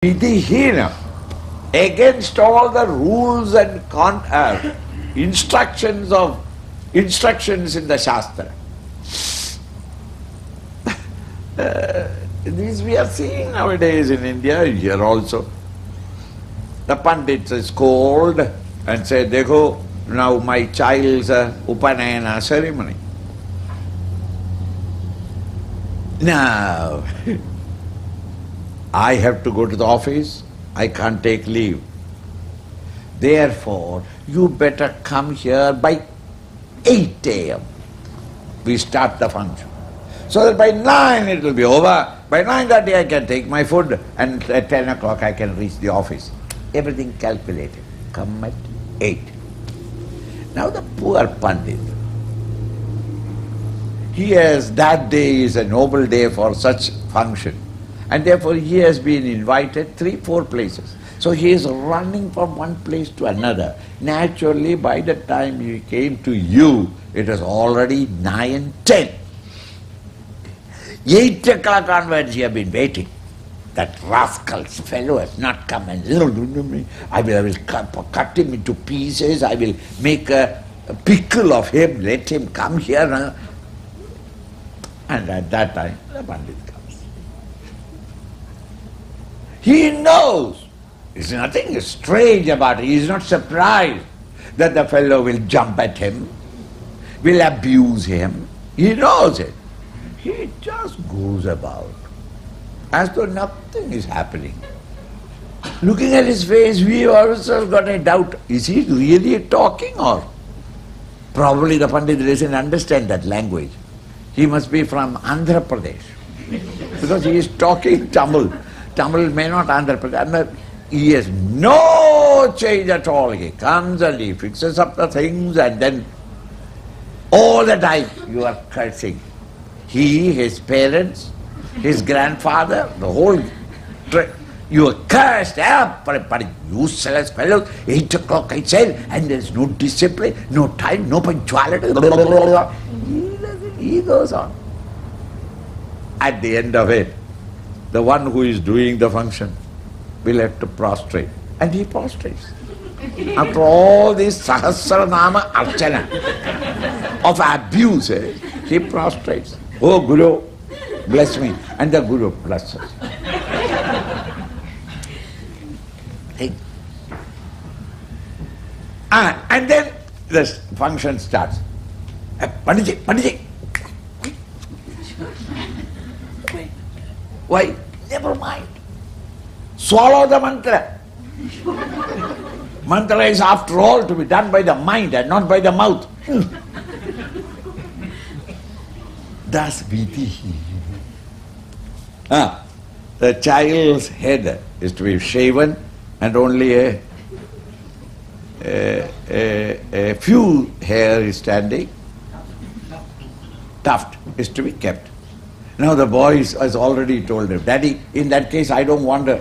vidihina, against all the rules and con- uh, instructions of instructions in the Shastra. Uh, these we are seeing nowadays in India, here also. The Pandits is called and say, Dekho, now my child's uh, Upanayana ceremony. Now, I have to go to the office, I can't take leave. Therefore, you better come here by 8 a.m. We start the function. So that by 9 it will be over. By 9.30 I can take my food and at 10 o'clock I can reach the office. Everything calculated. Come at 8. Now the poor Pandit, he has, that day is a noble day for such function. And therefore he has been invited three, four places. So he is running from one place to another. Naturally, by the time he came to you, it was already nine, ten. Eight o'clock onwards he have been waiting. That rascal's fellow has not come and I will, I will cut, him into pieces, I will make a, a pickle of him, let him come here. And at that time, the Pandit comes. He knows. There's nothing strange about it. He is not surprised that the fellow will jump at him, will abuse him. He knows it. He just goes about as though nothing is happening. Looking at his face, we also got a doubt. Is he really talking or? Probably the Pandit doesn't understand that language. He must be from Andhra Pradesh. Because he is talking Tamil. Tamil may not Andhra Pradesh. He has no change at all. He comes and he fixes up the things and then all the time you are cursing. He, his parents, his grandfather, the whole you are cursed a for a useless fellows, Eight o'clock I said, and there's no discipline, no time, no punctuality. He, doesn't- he goes on. At the end of it, the one who is doing the function will have to prostrate. And he prostrates. After all this Sahasranama Archana of abuse, eh, he prostrates. Oh Guru, bless me. And the Guru blesses. Ah, and then the function starts. Eh, Panditji, Panditji. Why? Never mind. Swallow the mantra. Mantra is after all to be done by the mind and not by the mouth. Thus vidhi. Ah, the child's head is to be shaven and only a, a, a, a few hair is standing. Tuft is to be kept. Now the boy has already told him, Daddy, in that case I don't want uh,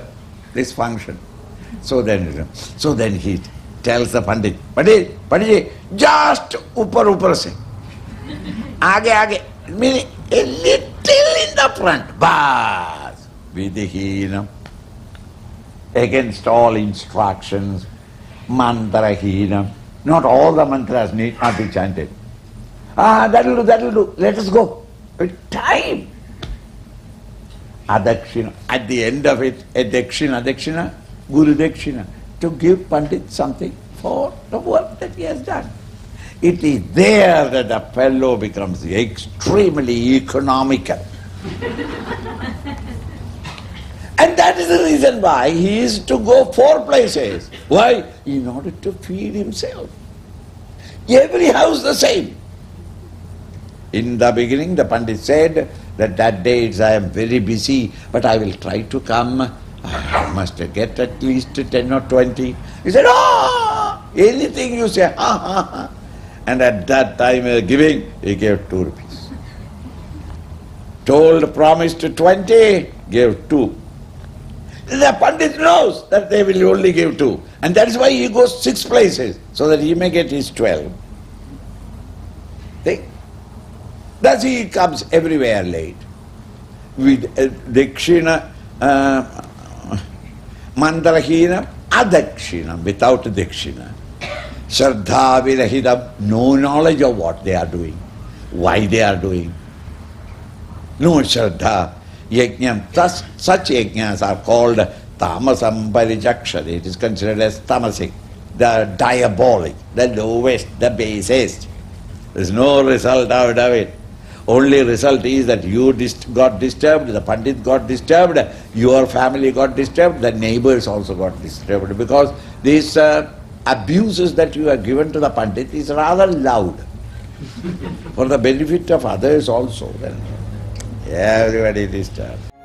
this function. So then, so then he tells the Pandit, Pandit, Pandit, just upar upar se. Aage aage, meaning a little in the front. Bas, vidihina. Against all instructions, mantrahina. Not all the mantras need not be chanted. Ah, that'll do, that'll do. Let us go. Time. Adakshina. At the end of it, a dakshina, guru dakshina, to give Pandit something for the work that he has done. It is there that the fellow becomes extremely economical. and that is the reason why he is to go four places. Why? In order to feed himself. Every house the same. In the beginning, the Pandit said that that day I am very busy, but I will try to come. I must get at least 10 or 20. He said, ah, anything you say, ha ha ha. And at that time uh, giving, he gave two rupees. Told, promised 20, gave two. The Pandit knows that they will only give two. And that is why he goes six places, so that he may get his 12. See? Thus he comes everywhere late. With uh, Dakshina, uh, Mantrahinam adakshinam, without dakshina. Shraddha virahitam, no knowledge of what they are doing, why they are doing. No Shraddha. Yajnam, such yajnas are called tamasam parijakshari. It is considered as tamasic, the diabolic, the lowest, the basest. There is no result out of it. Only result is that you dist- got disturbed, the Pandit got disturbed, your family got disturbed, the neighbors also got disturbed because these uh, abuses that you have given to the Pandit is rather loud for the benefit of others also. Then everybody disturbed.